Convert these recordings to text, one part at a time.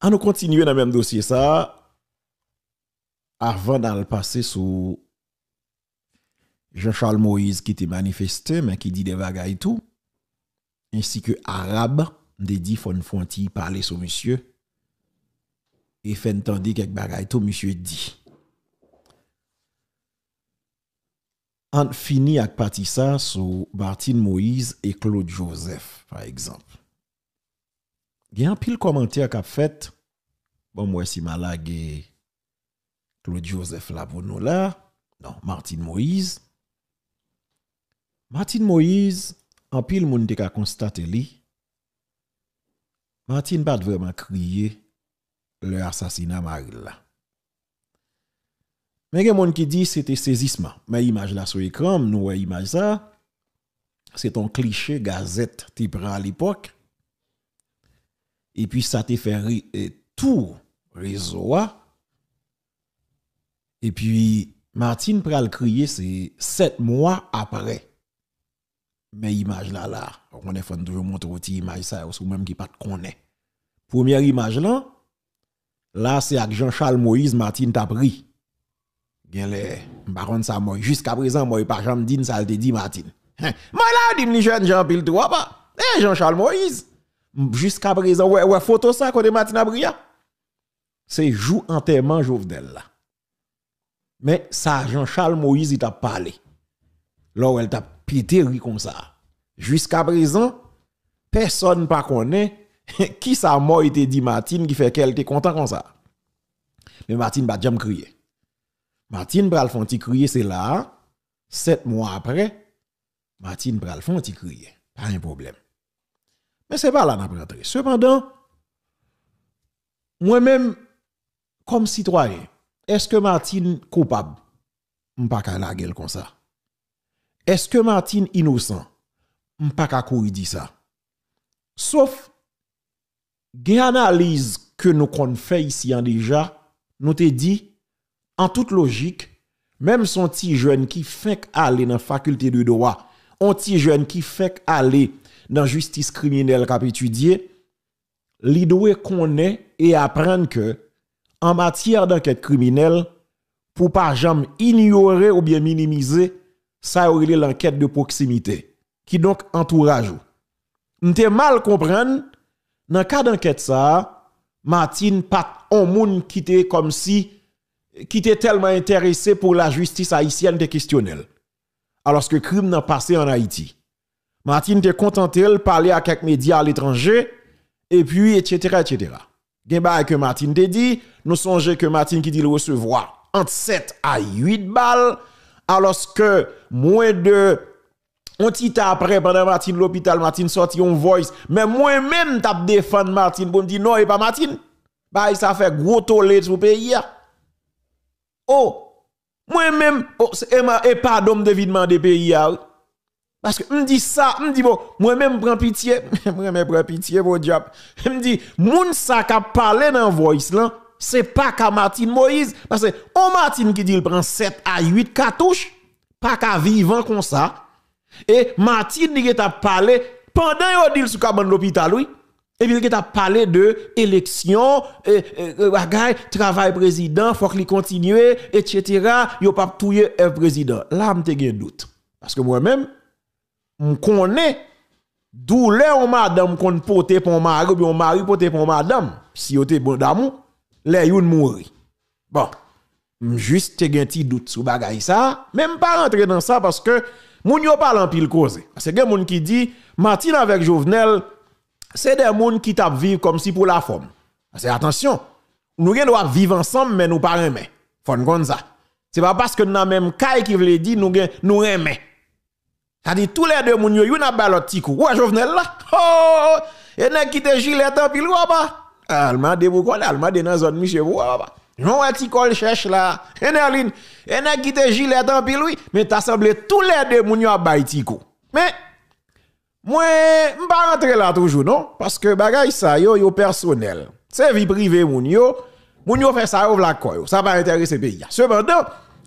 On nous continuer dans le même dossier ça. Avant d'aller passer sous Jean-Charles Moïse qui était manifesté, mais qui dit des bagailles tout, ainsi que Arabe, des dit fonti parler sur monsieur, et fait entendre quelques bagailles tout, monsieur dit. On finit avec parti ça sur Martine Moïse et Claude Joseph, par exemple. Il y a un pile commentaire qu'a fait, bon, moi, si malague Claude Joseph là là, non, Martine Moïse. Martine Moïse, en pile moun te ka constaté li. Martine pas vraiment crier le assassinat Maril là. Mais il y a monde qui dit c'était saisissement. Mais image là sur l'écran, nous voyons image ça. C'est un cliché gazette type à l'époque. Et puis ça te fait tout réseau. Et puis Martine pral crier c'est sept mois après. Mais image là là, on est fan toujours montrer une image ça ou même qui pas connaît. Première image là, là c'est avec Jean-Charles Moïse Martine t'a pris. Gen les baron ça moi jusqu'à présent moi pas jamais dit ça te dit Martine. Moi là dit ni jeune Jean pile toi pas. Eh Jean-Charles Moïse jusqu'à présent ouais ouais photo ça côté Martine Abria. C'est jour enterrement Jovenel là. Mais ça Jean-Charles Moïse il t'a parlé. Là elle t'a pété comme ça. Jusqu'à présent, personne pas connaît qui ça mort été dit Martine qui fait qu'elle était content comme ça. Mais Martine va jamais crier. Martine pral crier c'est là. Sept mois après, Martine pral font crier. Pas un problème. Mais c'est pas là n'a rentrer. Cependant, moi-même, comme citoyen, est-ce que Martine coupable? M'pas qu'à la gueule comme ça. Est-ce que Martine innocent? M'pas qu'à courir dit ça. Sauf, une analyse que nous qu'on fait ici en déjà, nous te dit, en toute logique, même son petit jeune qui fait aller dans la faculté de droit, un petit jeune qui fait aller dans la justice criminelle qu'a étudié, li doit connaître et apprendre que en matière d'enquête criminelle, pour pas jamais ignorer ou bien minimiser, ça aurait l'enquête de proximité, qui donc entourage. M'te mal comprendre, dans le cas d'enquête ça, Martine pas un monde qui était comme si, qui était tellement intéressé pour la justice haïtienne de questionnel. Alors que crime n'a passé en Haïti. Martine était contenté de parler à quelques médias à l'étranger, et puis, etc., etc. Gen que Martine te dit, nous songeons que Martine qui dit le recevoir entre 7 à 8 balles, alors que moins de on petit après pendant Martine l'hôpital Martine sorti en voice mais moi même t'a défendre Martine pour me dire non et pas Martine bah ça fait gros tollé sur pays oh moi même oh, et pardon de demander pays parce que me dit ça me dit bon moi même prends pitié moi même prends pitié pour diable. Me dit moun ça qui parlé dans voice là c'est pas qu'à Martine Moïse. Parce que on Martine qui dit il prend 7 à 8 cartouches pas qu'à vivant comme ça. Et Martine qui t'a parlé pendant yo dit sur cabane l'hôpital oui. Et puis il t'a parlé de élection et, travail président faut qu'il continue etc. yo pas touyer un président. Là m'te gen doute. Parce que moi-même on connaît douleur on madame qu'on porter pour mari ou mari porter pour madame. Si yo te bon d'amour les yon mouri. Bon juste te gen ti doute sur bagay ça même pas rentrer dans ça parce que moun yo parle en pile cause parce que moun qui dit Martine avec Jovenel c'est des moun qui tap vivre comme si pour la forme c'est attention nous doit vivre ensemble mais nous pas aimer faut comme ça c'est pas parce que nous même caille qui veut dire nous nous aimer ça dit tous les deux moun yo yon a balot petit coup ouais Jovenel là oh et n'a qui te gilet en pile ou pas alma de vous connaît alma de dans zone monsieur ou pas non, un petit col cherche là. Eneline, ene qui te gilet en pile oui, mais t'as semblé tous les deux moun yo tiko. Mais moi, m'pa rentrer là toujours non? Parce que bagay ça yo yo personnel. C'est vie privée moun yo. Moun yo fait ça yo la. Ça va intéresser pays. Cependant,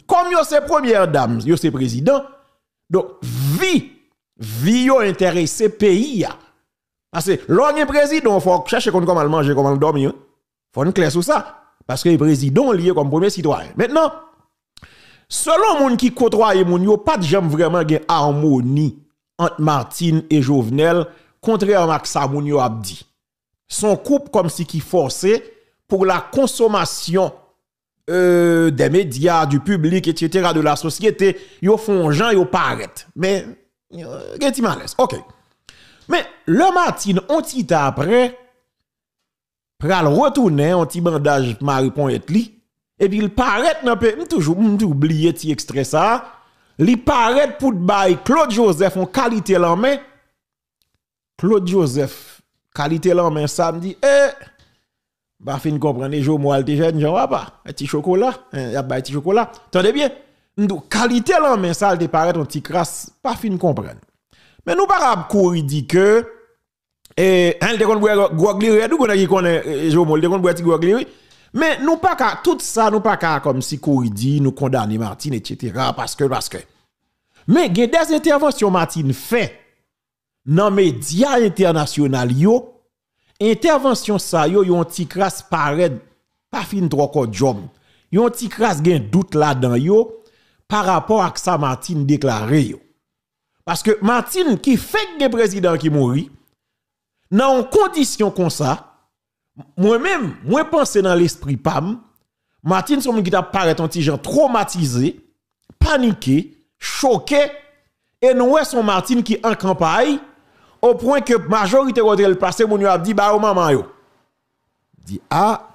comme yo c'est première dame, yo c'est président. Donc vie vie yo pays Parce que l'on président, faut chercher comment manger, comment dormir. Faut une clair sur ça. Parce que le président lié comme premier citoyen. Maintenant, selon moun qui côtoie moun yo, pas de vraiment gen harmonie entre Martine et Jovenel, contrairement à ça yo. Son couple comme si qui forçait pour la consommation euh, des médias, du public, etc., de la société, yo font gens, yo paraît. Mais, gen malaise. OK. Mais, le Martine, on dit après, pral retourner un petit bandage Marie li et puis il paraît nan pe toujours oublier ti extrait ça il paraît pour bay Claude Joseph en qualité la main Claude Joseph qualité la main samedi eh ba fin comprendre jo moi te jeune j'en pas. Un petit chocolat hein, y a bay petit chocolat. Attendez bien. Nous qualité la main ça il paraît un petit crasse pas fin comprendre. Mais nous pas courir dit que et elle te kon gouagli nous connaît qui connaît jo mol te kon boire ti gouagli mais nous pas qu'à tout ça nous pas qu'à comme si dit nous condamner Martine etc. parce que parce que. Mais il y a des interventions Martine fait dans médias internationaux intervention ça yo yon ti crasse paraît pas fin trop job. Yon ti crasse gen doute là-dedans yo par rapport à ça Martine déclaré yo. Parce que Martine qui fait que président qui mourit dans condition comme ça, moi-même, moi pense dans l'esprit pam, Martine son qui t'a paraît un petit genre traumatisé, paniqué, choqué et nous son Martine qui en campagne au point que majorité quand elle passé mon a dit bah maman yo. Dit ah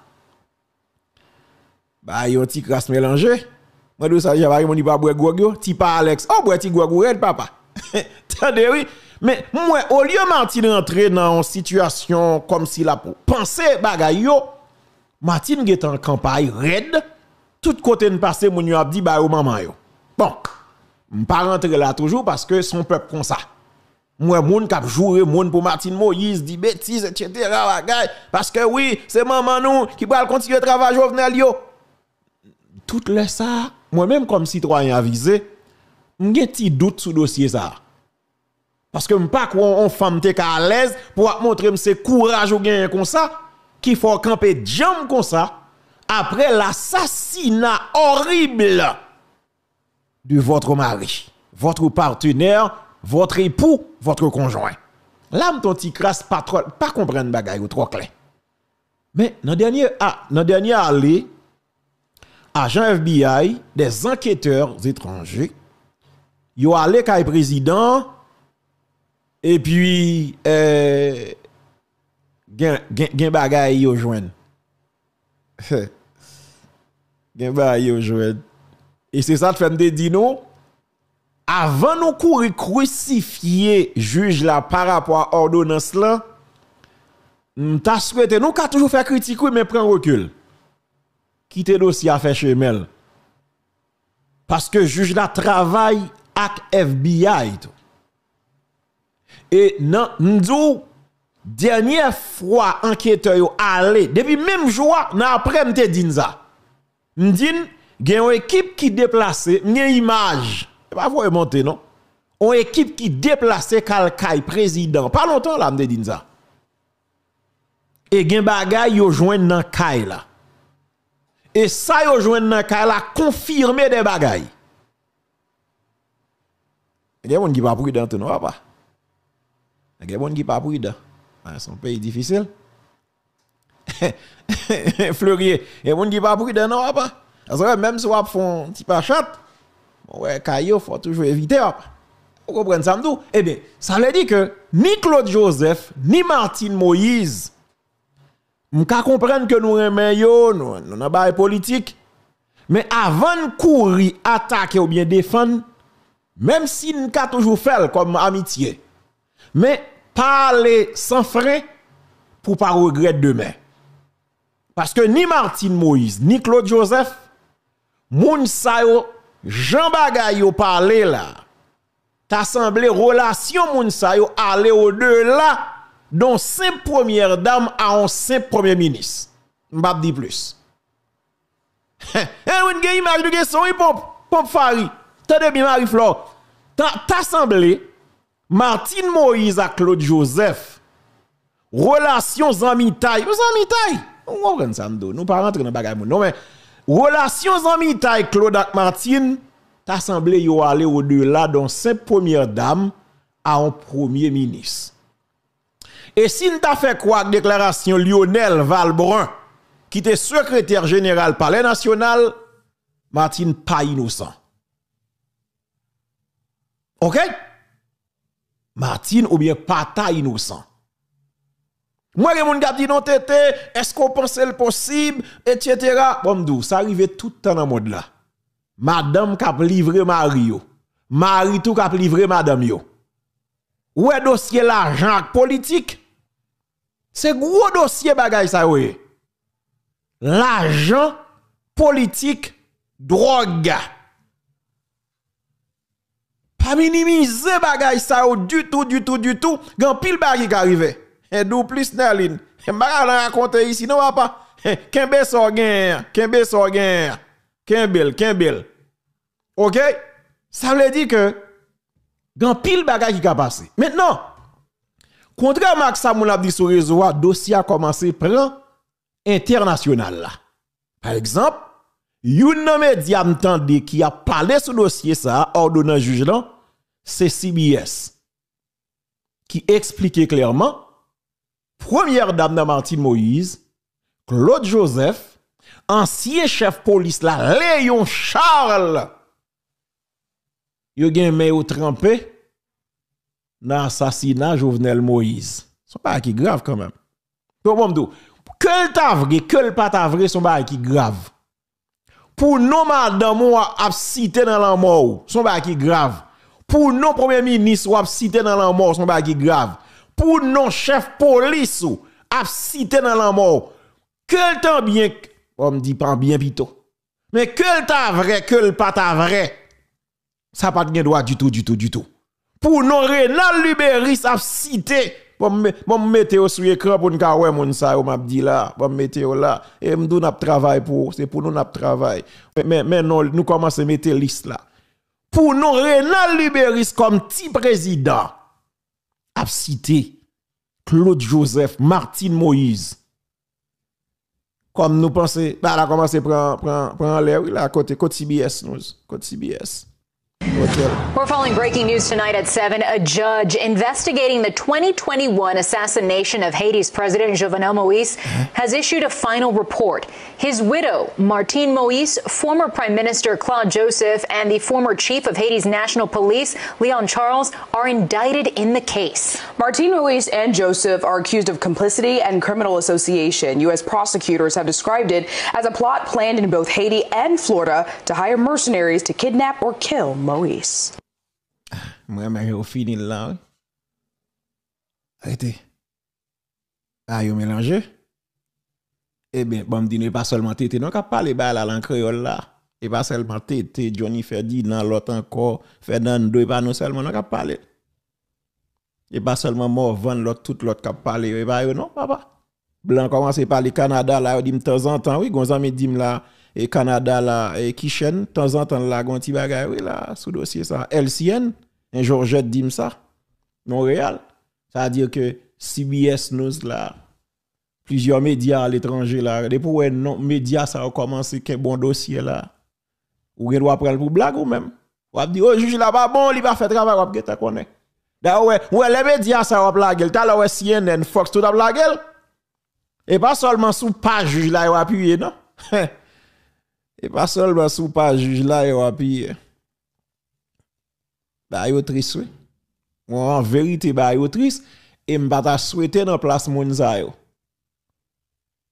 bah yon petit crasse mélangé. Moi de ça j'ai pas mon pas boire gogyo, ti pas Alex. Oh boire ti gogyo papa. Tendez oui. Mais moi, au lieu de Martine rentrer dans une situation comme si la pensée bagay yo, Martine est en campagne raide, tout côté de passé, mon a dit bah maman yo. Bon, je pas rentrer là toujours parce que son peuple comme ça. Moi, moun kap joué, moun pour Martine Moïse, dit bêtises, etc. Parce que oui, c'est maman nous qui va continuer à travailler jovenel yo. Tout les ça, moi-même comme citoyen avisé, j'ai petit doute sur dossier ça. Parce que je pas qu'on femme te à l'aise pour montrer c'est courage ou gain comme ça, qu'il faut camper jam comme ça, après l'assassinat horrible de votre mari, votre partenaire, votre époux, votre conjoint. Là, ton petit crasse pas trop, pas comprendre bagay ou trop clair. Mais dans dernier, ah, dans dernier allée, agent FBI, des enquêteurs étrangers, yo allé kay président et puis, euh, gen, gen, bagay yo jwen. gen bagay yo jwen. Et c'est ça que fait me dire. Avant nous courir crucifier juge là par rapport à ordonnance là, t'as souhaité nous qu'a toujours fait critique mais prend recul. Quitter dossier à faire chemin. Parce que juge là travaille avec FBI. Et non, nous, dernière fois, enquêteur yo allé, depuis même jour, n'a après m'te dit ça. M'dit, une équipe qui déplace, une image. Pas faut monter non. Une équipe qui déplace Kalkay président. Pas longtemps là dit ça. Et gen bagay yo joine dans kay là. Et ça yo joine dans kay là confirmé des bagay. Il y a des gens qui pas prudent non pas. Il y qui pas prudent. C'est un pays difficile. Fleurier, il y a des gens qui prudent non pas. Parce que même si on fait un petit chat, ouais, il faut toujours éviter. Vous comprenez ça Eh bien, ça veut dire que ni Claude Joseph, ni Martine Moïse, nous comprendre que nous aimons, nous nous avons politique. Mais avant de courir, attaquer ou bien défendre, même si nous avons toujours fait comme amitié, mais parler sans frein pour pas regretter demain. Parce que ni Martine Moïse, ni Claude Joseph, moun sa yo, Jean Bagay yo là. T'as semblé relation moun sa yo aller au-delà d'un simple première dame à un simple premier ministre. M'bap di plus. Eh, on gen image de son pompe, pompe fari. Tade bien Marie-Flore. T'as semblé Martine Moïse à Claude Joseph. Relation zami taille. Zami taille. On comprend ça, nous pas rentrer dans bagage Non, mais relation amis taille Claude et Martine, t'as semblé yo aller au-delà d'un simple première dame à un premier ministre. Et si nous t'a fait quoi déclaration Lionel Valbrun, qui était secrétaire général palais national, Martine pas innocent. OK? Martine ou bien pas innocent. Moi, les gens qui dit non, tété, est-ce qu'on pense le possible, etc. Bon, ça arrive tout le temps dans le monde là. Madame qui a livré Mario. Marie tout qui a livré madame yo. Où est dossier l'argent politique? C'est gros dossier bagay ça oui. L'argent politique drogue. Pas minimiser bagay ça du tout du tout du tout. Gan pile bagay qui arrive. Et d'où plus Nerlin. M'a raconter ici non papa. Kembe so kembe so gen. Kembel, Kembel. OK? Ça veut dire que gan pile bagay qui a passé. Maintenant Contrairement à ça, mon dit sur réseau, dossier a commencé prend international. Par exemple, une média m'tende qui a parlé sur dossier ça, ordonnant juge c'est CBS. Qui expliquait clairement, première dame de Martine Moïse, Claude Joseph, ancien chef police là, Léon Charles, yo gen mais trempé dans l'assassinat Jovenel Moïse. Son pas qui grave quand même. Pour que ta vrai, que pas ta vrai, son pas qui grave. Pour nous madame ou a cité dans la mort, son pas grave. Pour nous premier ministre ou a cité dans la mort, son pas qui grave. Pour nous chef police ou a cité dans la mort. Que temps bien on me dit pas bien pito. Mais que ta vrai, que pas ta vrai. Ça pas de droit du tout du tout du tout pour non Renal Luberis a cité bon mettre sur écran pour nous ouais mon ça m'a dit là bon mettre là et m'dou n'a travail pour c'est pour nous n'a travail mais non nous commençons à mettre liste là pour non Renal Luberis comme petit président a cité Claude Joseph Martine Moïse. Comme nous pensons bah là commencer prendre prendre l'air là côté côté CBS nous côté CBS We're following breaking news tonight at 7. A judge investigating the 2021 assassination of Haiti's President Jovenel Moise has issued a final report. His widow, Martine Moise, former Prime Minister Claude Joseph, and the former chief of Haiti's National Police, Leon Charles, are indicted in the case. Martine Moise and Joseph are accused of complicity and criminal association. U.S. prosecutors have described it as a plot planned in both Haiti and Florida to hire mercenaries to kidnap or kill Moïse. Mwen mwen yo fini la. Arrêtez. Ah, yo mélange. Eh bien, bon, me pas seulement tété, non, qu'a parlé ba la langue créole là. Et pas seulement tété, Johnny Ferdinand, l'autre encore, Fernando, et pas non seulement, non, qu'a parlé. Et pas seulement Morvan, l'autre, tout l'autre qu'a parlé, et pas non, papa. Blanc commence à parler Canada là, dit de temps en temps, oui, gonzan me dit là, et Canada là et Kishen de temps en temps là gonti bagay oui là sous dossier ça. LCN un Georgette dit ça Montréal. Ça veut dire que CBS News là plusieurs médias à l'étranger là depuis non médias ça a commencé qu'un bon dossier là. Ou gen doit prendre pour blague ou même. Ou a dit oh juge là pas bon il va faire travail ou geta connaît da ouais ouais les médias ça va blague t'as là CNN Fox tout a et pas seulement sous page juge là il appuyer non? Et pas seulement sous pas juge là, et puis, bah, yo triste, oui. En vérité, bah, yo triste, et m'ba ta souhaité dans place moun sa yo.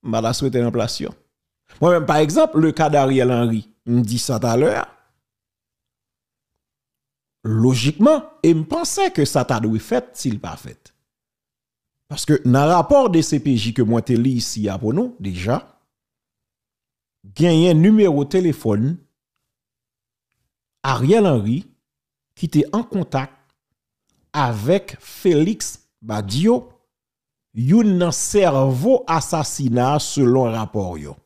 M'ba ta souhaité dans place yo. Moi-même, par exemple, le cas d'Ariel Henry, dit ça tout à l'heure. Logiquement, et me pensais que ça t'a dû fait s'il pas fait. Parce que dans le rapport des CPJ que moi te lis ici à pour nous, déjà, un numéro de téléphone Ariel Henry qui était en contact avec Félix Badio, un cerveau assassinat selon rapport yo.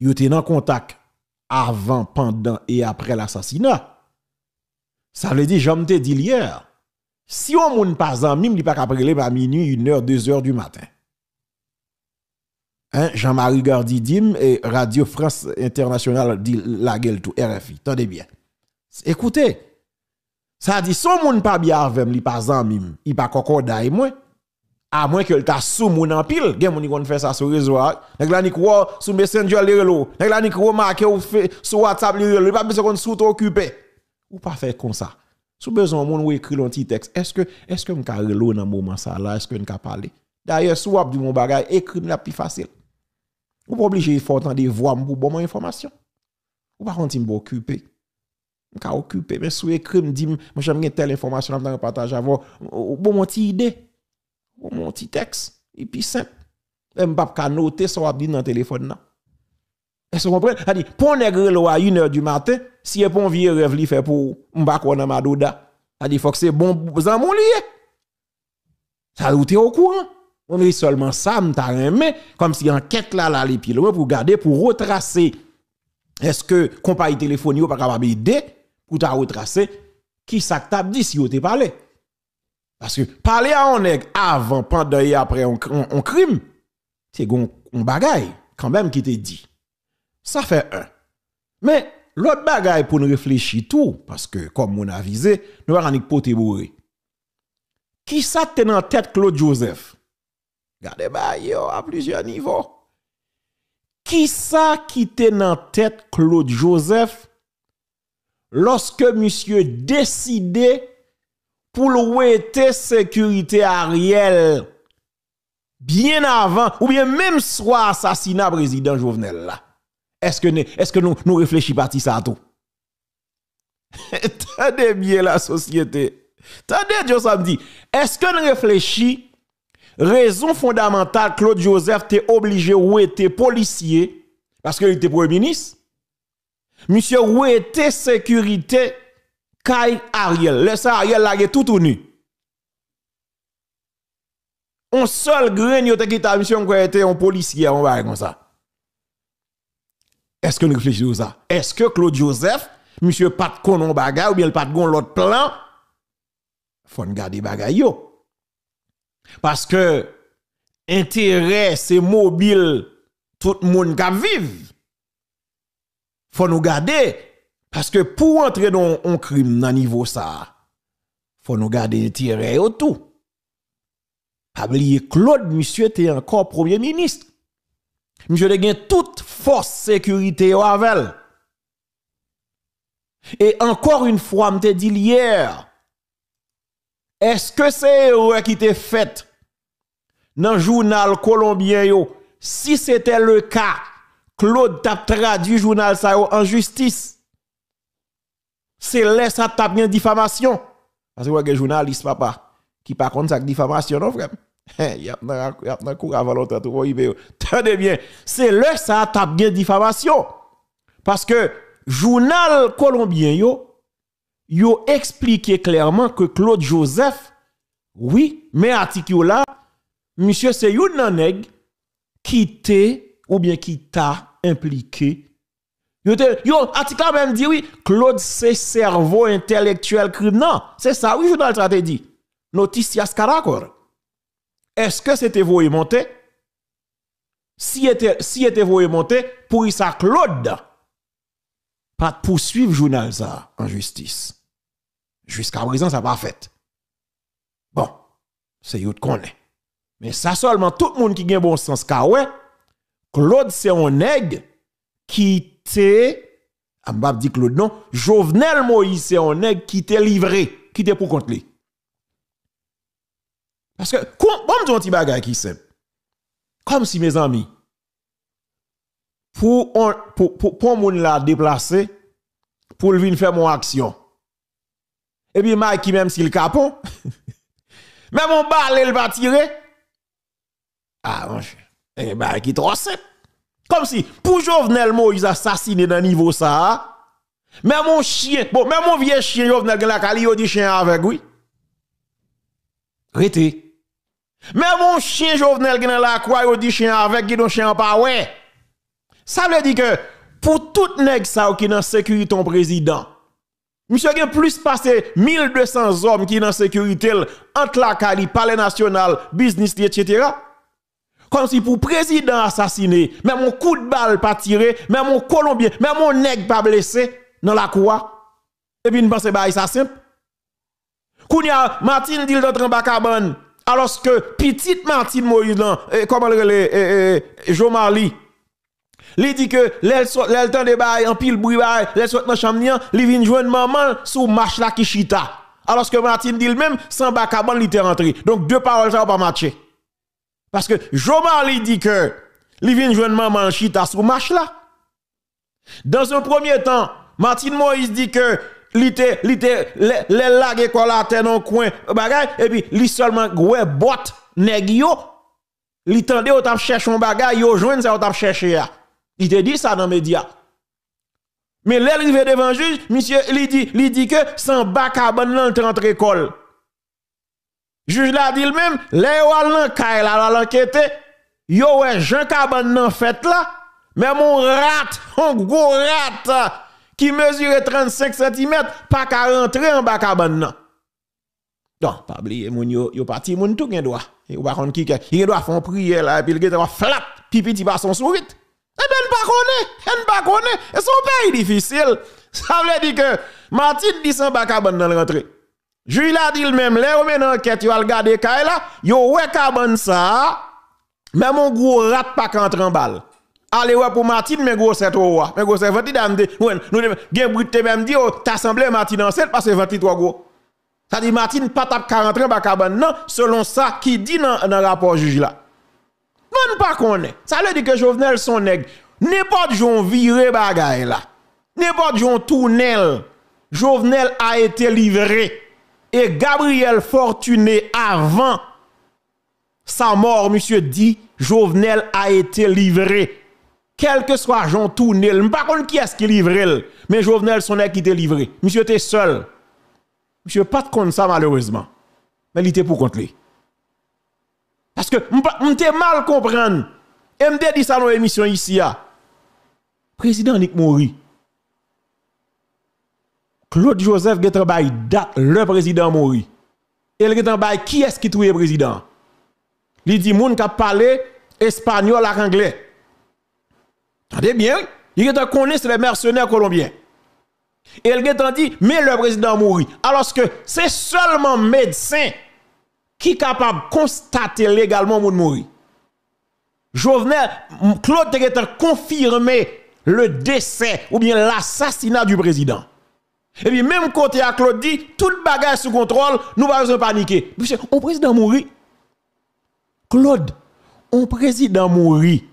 Yo était en contact avant, pendant et après l'assassinat. Ça veut dire, j'aime te dit hier, si on moun pas en mime, il pas qu'après à minuit, une heure, deux heures du matin. Hein, Jean-Marie Gardidim et Radio France Internationale dit la gueule tout RFI. Tendez bien. Écoutez, ça dit son moun pas bien avec li pas zanmim, il pas kokoday moi. À moins que le ta sous moun en pile, gen moun kon fait ça sur réseau. Nèg la ni quoi sur Messenger li relo. Nèg la ni quoi marqué ou fait sur WhatsApp li relo, pas besoin kon sous occupé. Ou pas faire comme ça. Sous besoin moun ou écrit un petit texte. Est-ce que est-ce que m'ka relo dans moment ça là, est-ce que m'ka parler? D'ailleurs, sous wap du mon bagay, écrit la plus facile. Ou pas obligé faut entendre voix pour bon information. Ou pas contre m'bo occupé ka occupé mais sous écrit me dit moi j'aime telle information dans partage avant bon mon petit idée bon mon petit texte. Et puis simple. Et m'pa ka noter ça dit dans téléphone là. Est-ce que vous comprenez? Dit pour nègre lo à 1h du matin si est pour vieux rêve fait pour m'pa ko dans madoda a dit faut que c'est bon mon lié ça vous au courant on est seulement ça m'ta mais comme si enquête là là les pieds pour garder pour retracer est-ce que compagnie téléphonique pas capable d'aider pour ta retracer? Qui ça t'a dit si vous te parlé? Parce que parler à un nègre avant, pendant et après un, crime, c'est un bagaille quand même qui te dit. Ça fait un. Mais l'autre bagaille pour nous réfléchir tout, parce que comme on a visé, nous allons poter bourré. Qui ça te dans tête Claude Joseph? Bah à plusieurs niveaux. Qui ça qui te dans tête Claude Joseph lorsque monsieur décidé pour le sécurité Ariel bien avant ou bien même soit assassinat président Jovenel là? Est-ce que, est que nous, nous réfléchissons parti ça tout? Tendez bien la société. Tendez, Dieu samedi. Est-ce que nous réfléchissons raison fondamentale Claude Joseph t'es obligé ou était policier parce qu'il était premier ministre Monsieur, où était sécurité Kay Ariel? Laisse Ariel là, tout ou nu. On seul grain yote qui ta mission quoi était un policier, on va comme ça. Est-ce que nous réfléchissons ça? Est-ce que Claude Joseph, monsieur pas de bagay ou bien pas de l'autre plan? Faut garder bagay yo. Parce que intérêt c'est mobile tout le monde qui vivre faut nous garder. Parce que pour entrer dans un crime dans niveau ça faut nous garder intérêt tout. Pas Claude monsieur était encore premier ministre. Monsieur a toute force sécurité et encore une fois me dit hier est-ce que c'est erreur qui était faite dans le journal colombien si c'était le cas Claude t'a traduit journal ça en justice. C'est là ça t'a bien diffamation. Parce que vous avez journaliste papa qui par contre ça diffamation non frère? Il y a un cours avant tout Tenez bien, c'est là ça bien diffamation. Parce que journal colombien yo expliqué clairement que Claude Joseph oui, mais article là monsieur c'est nèg qui ou bien qui t'a impliqué. Yo, yo article même dit oui, Claude c'est cerveau intellectuel crime. Non, c'est ça, oui, journal ça te dit. Noticias Caracor. Est-ce que c'était vous monté? Si était, si était monté, pour ça Claude, pas poursuivre journal ça en justice. Jusqu'à présent, ça pas fait. Bon, c'est yo connaît. Mais ça seulement tout le monde qui a bon sens, car ouais, Claude, c'est un nègre qui t'est, ah, dit Claude, non, Jovenel Moïse, c'est un nègre qui t'est livré, qui t'est pour contre lui. Parce que, bon, un petit bagage qui c'est. Comme si mes amis, pour, pour, pour, pour la déplacer, pour venir faire mon action. Et puis, Mike, même s'il capon, même on balle, il va tirer. Ah, mon cher. Eh ben, qui trop simple. Comme si, pour Jovenel Moïse assassiné dans niveau ça, mais mon chien, bon, même mon vieux chien Jovenel la Kali, il dit chien avec, oui. Rete. Mais mon chien Jovenel croix, il dit chien avec, il dit chien pas, ouais. Ça veut dire que, pour tout nèg ça qui dans sécurité ton président, Monsieur a plus passé 1200 hommes qui dans sécurité entre la Kali, palais national, business, etc. comme si pour président assassiné, même mon coup de balle pas tiré, même mon colombien, même mon nègre pas blessé dans la cour. Et puis, une pense bah, ça simple. Kounya, Martine dit dans alors que petite Martine Moïse, comment le eh, il dit que l'elle temps de bail en pile bruit bail, l'elle soit dans chambre, il vient joindre maman sous marche la kishita. Alors que Martine dit même sans Bakaban il était rentré. Donc deux paroles ça va pas matcher. Parce que Jean Marli dit que il vient joindre maman chita sous marche là. Dans un premier temps, Martine Moïse dit que Lite, lite, le lage quoi la terre dans coin bagay et puis li seulement gwe bot nèg yo li tande ou tap cherche un bagay yo joine ça ou tap chercher il te dit ça dans média mais là il devant juge monsieur il dit il dit que sans bac à ban nan rentre école juge la dit même les wal nan kay la l'enquête yo ouais Jean Caban nan fait là mais mon rat un gros rat qui mesure 35 cm, pas qu'à rentrer en cabane non. Non, pas oublier moun yo yo parti moun tout gen doit. Yo pas kon ki il doit faire prière là et puis il doit flat pipi ti son. Eh ben pas connaît, en pas connaît, et son pays difficile. Ça veut dire que Martine dit sans cabane dans. Jules a dit le même, là, on dans enquête, yo regarder kay là, yo ouais cabane ça, mais mon gros rat pas qu'entre en balle. Allez ouais pour Martine mais gros c'est toi mais gros c'est 20 dame ouais nous gen brute même dit oh t'as semblé Martine en parce que 23 gros. Ça dit Martine pas tap 40 ans cabane non selon ça qui dit dans dans rapport juge là non pas connaît ça veut dire que Jovenel son nègre n'importe jour viré bagay là n'importe jour tournel Jovenel a été livré et Gabriel Fortuné avant sa mort monsieur dit Jovenel a été livré quel que soit Jean Tournel, je ne qui est-ce qui livre, mais Jovenel son qui était livré. Monsieur était seul. Monsieur pas de compte ça malheureusement. Mais il était pour lui. Parce que m'était mal comprendre. Et m'te dit ça dans l'émission ici Président Nick Mori. Claude Joseph get date le président Mori. Et il get qui est-ce qui trouve président? Il dit moun qui parlé espagnol et anglais. Attendez bien, il est connaît les mercenaires colombiens. Et il dit, mais le président mourit. Alors que c'est seulement médecin qui est capable constater légalement mon mourir. Jovenel, Claude a confirmé le décès ou bien l'assassinat du président. Et puis même côté à Claude dit, tout le bagage sous contrôle, nous pas paniquer. Monsieur, on président mourit. Claude, on président mourit.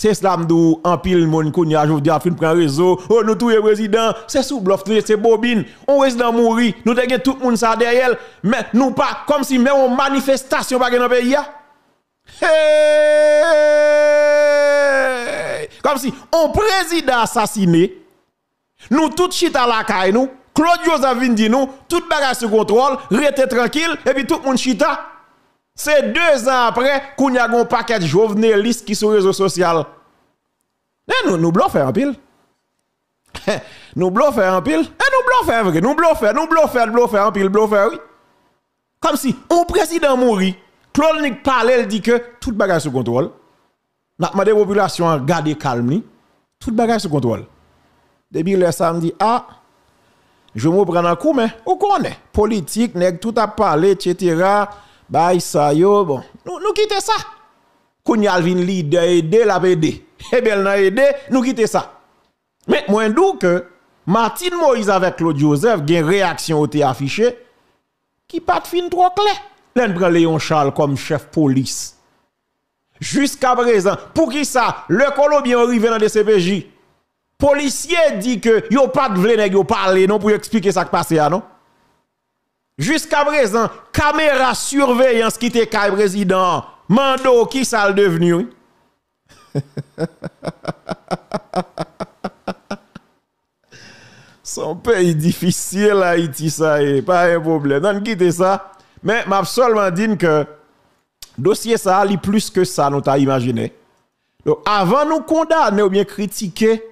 C'est cela d'où en pile mon kounya jodi a fin prend réseau. Oh nous tout président c'est sous c'est bobine. On président mouri nous te tout le monde ça derrière mais nous pas comme si même une manifestation pas dans pays comme si on président assassiné. Nous tout chita la caille nous. Claude Joseph vient dit nous tout bagage sous contrôle rete tranquille et puis tout le monde chita c'est deux ans après qu'on y a un paquet de jovenelistes qui sont réseaux sociaux. nous, nous bluffons en pile. nous bluffons en pile. Et nous bluffons, nous bluffons, nous bluffons, bluffons en pile, bluffons, oui. Comme si un président mourit, Claude Nick parle, il dit que tout bagage sous contrôle. N'a demandé population à garder calme, tout bagage sous contrôle. Depuis le samedi, ah, je me prends un coup, mais on connaît. Politique, tout a parlé, etc bay ça yo bon. Nous quitter ça. Kounya vin leader aider la aider et bien n'a aider nous quitter ça. Mais moins d'où que Martin Moïse avec Claude Joseph une réaction été affichée qui pas de fin trop clair. L'en prend Léon Charles comme chef police. Jusqu'à présent pour qui ça? Le Colombien arrivé dans des CPJ policier dit que yo pas de vle yo parler non pour expliquer ça qui passe non? Jusqu'à présent, caméra surveillance qui était le président, Mando, qui ça le devenu? Son pays difficile, Haïti, ça est, pas un problème. Non, quitte ça. Mais m'a seulement dit que dossier ça a plus que ça, nous t'a imaginé. Donc, avant nous condamner ou bien critiquer,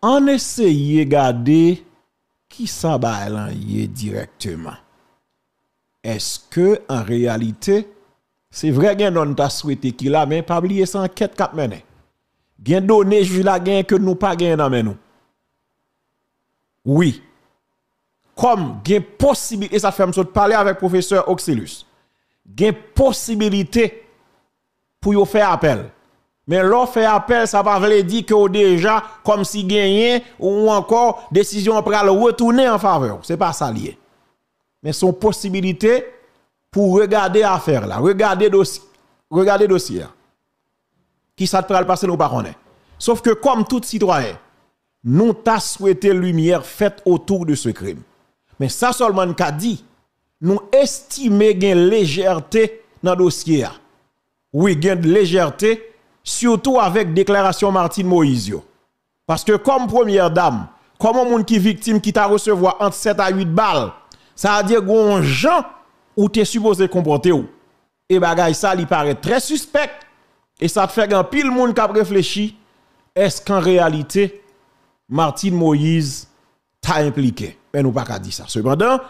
on essaye de garder qui ça va directement. Est-ce que en réalité c'est vrai gen non ta souhaité qu'il a mais pas oublier ça enquête cap mené. Gen donné juge la gen que nous pas gen dans nous. Oui. Comme gen possibilité et ça fait me parler avec professeur Oxylus. Gen possibilité pour yo faire appel. Mais l'on fait appel, ça va veut dire que déjà, comme si gagné ou encore décision pour le retourner en faveur. C'est pas ça lié. Mais son possibilité pour regarder affaire là, regarder dossier, regarder dossier. Qui ça te le passer nous pas Sauf que comme tout citoyen, nous t'a souhaité lumière faite autour de ce crime. Mais ça seulement qu'a dit, nous estimons une légèreté dans le dossier. Oui, une légèreté surtout avec déclaration Martine Moïse. Parce que comme première dame, comme un monde qui victime qui t'a recevoir entre 7 à 8 balles, ça veut dire qu'on gens où tu es supposé comporter. Et ça lui paraît très suspect et ça te fait un pile monde qui a réfléchi est-ce qu'en réalité Martine Moïse t'a impliqué? Mais nous pas qu'à dire ça. Cependant,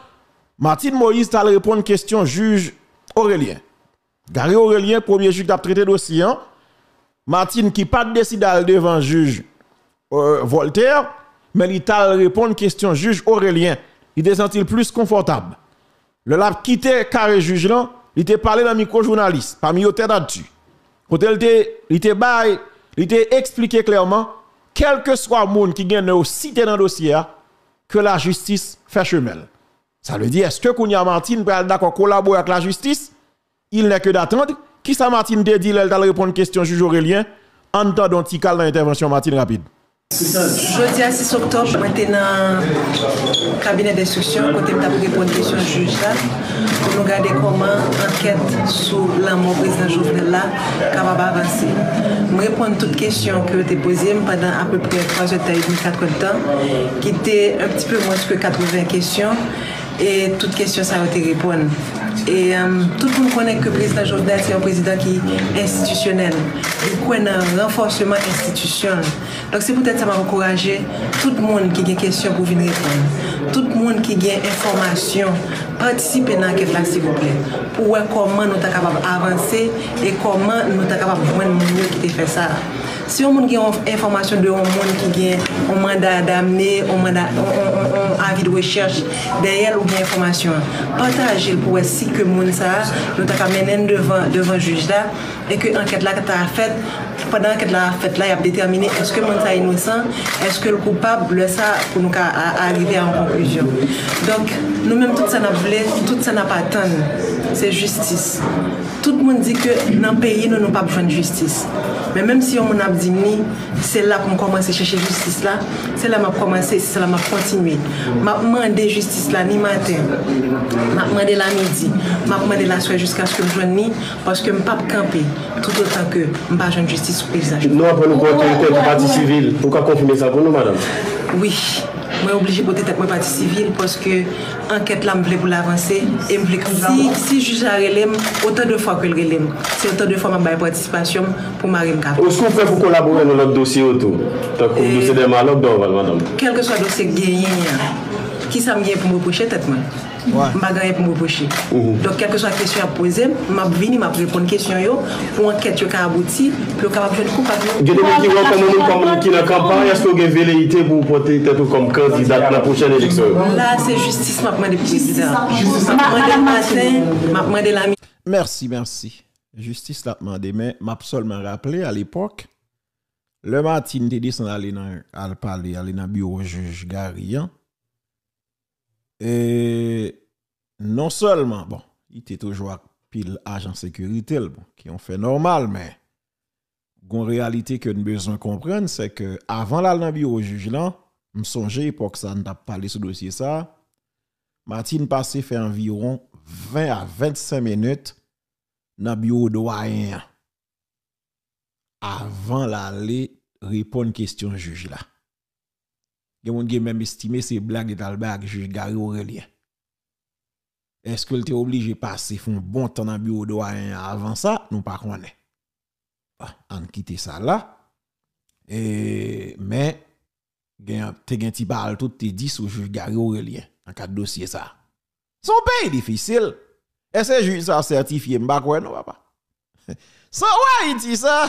Martine Moïse t'a répondu question juge Aurélien. Gary Aurélien, premier juge qui a traité dossier, hein. Martine qui pas décidé devant juge euh, Voltaire, mais il t'a répondu question juge Aurélien. Il était senti plus confortable. Le lab quitté carré juge là, il était parlé dans micro journaliste, parmi eux là-dessus. Quand il était il il était expliqué clairement quel que soit monde qui gagne cité dans le dossier que la justice fait chemin. Ça veut dire est-ce que Kounia Martine peut d'accord collaborer avec la justice Il n'est que d'attendre qui ça Martine te dit, elle répondre question juge Aurélien, en temps dont il dans l'intervention Martine rapide. Jeudi à 6 octobre, je suis dans cabinet d'instruction, côté de répondre question juge là, pour nous regarder comment l'enquête sur la président Jovenel là, capable d'avancer. Je réponds à toutes les questions que tu posées pendant à peu près 3 heures et 4 heures de temps, qui était un petit peu moins que 80 questions, et toutes les questions, ça a été répondu. Et euh, tout le monde connaît que le président Jovenel, c'est un président qui est institutionnel. Il connaît un renforcement institutionnel. Donc c'est peut-être ça m'a encouragé tout le monde qui a des questions pour venir répondre. Tout le monde qui a information, participer dans l'enquête là, s'il vous plaît. Pour voir comment nous sommes capables d'avancer et comment nous sommes capables de voir qui fait ça. Si yon moun gen informasyon de yon moun ki gen yon manda damne, yon manda avi de wechers, deyel ou gen informasyon, patajil pou wè si ke moun sa, nou ta ka menen devan, devan juj la, e ke anket la ta a fet, padan anket la a fet la, yap determine eske moun sa inosan, eske l koupab, le sa pou nou ka arrive an konkluzyon. Donk, nou menm tout sa na vle, tout sa na patan, se justice. Tout moun di ke nan peyi nou nou pa bjwen justice. Men menm si yon moun ap c'est là qu'on commence à chercher justice là, c'est là que commencé, c'est là je continué. Je demandé justice là ni matin, je demandé la midi, je demandé la soirée jusqu'à ce que je ne parce que je ne peux pas camper tout autant que je n'ai pas de justice le paysage. Nous, après nous, autorité du parti civil, pourquoi confirmer ça pour nous, madame Oui. mwen oblije pote tek mwen pati sivil poske anket la mwen vle pou l'avanse e mwen vle ki si juj a relem otan de fwa ke l relem. Se otan de fwa mwen baye patisipasyon pou mwen rem kap Osko mwen pou kolabore nou lot dosye otou? Tak ou eh. dosye deman lop do val madame? Kelke swa dosye genyen ki sa mwen gen pou mwen poche tet mwen? Je ne pas pour me reprocher. Mhm. Donc, quelle que soit la question à poser, je vais venir répondre aux questions pour enquête qui abouti, pour capable de coupable. Il a des gens qui vont comme qui dans la campagne, est-ce que vous avez velléité pour porter tête comme candidat à la prochaine élection? Là, c'est justice, je demande président. Je demande je demande la Merci, merci. Justice l'a demandé, mais m'a seulement rappelé à l'époque, le matin, tu descendu aller dans parler, aller dans le bureau juge Garian. Et non seulement, bon, il était toujours pile agent sécurité, bon, qui ont fait normal, mais une réalité que nous besoin comprendre, c'est que avant la bureau juge là, me songeais pour que ça n'a parlé ce dossier ça. Martine passé fait environ 20 à 25 minutes dans le bureau doyen avant d'aller répondre question juge là. Il y a même estimé ces blagues de Talbag, juge Gary Aurélien. Est-ce que était obligé de passer un bon temps dans le bureau doyen avant ça? Nous pas connaît. Ah, on quitte ça là. Et, mais, te gen ti parle tout te dit sur juge Gary Aurélien en cas de dossier ça. Son pays difficile. Est-ce que juge ça certifié? M'ba quoi non papa? Ça ouais, il dit ça.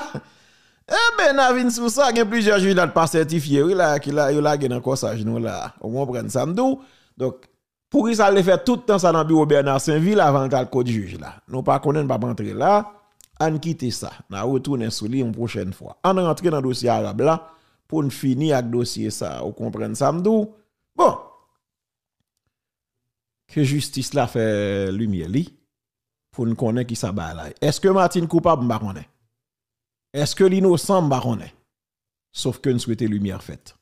Eh ben, Navin sous ça, il y a plusieurs juges pas certifiés, oui, là, qui là, il a dans corsage, nous, là. On comprend ça, nous. Donc, pour ça, le faire tout le temps ça dans le bureau Bernard Saint-Ville avant le code juge, là. Nous pas connaître, pas rentrer là. On quitte ça. On retourne sur lui une prochaine fois. On rentre dans le dossier arabe là, pour finir avec le dossier ça. Vous comprenez ça, Bon. Que justice là fait lumière, li pour nous connaître qui ça là. Est-ce que Martin coupable m'a Est-ce que l'innocent m'a Sauf que nous souhaitons lumière faite.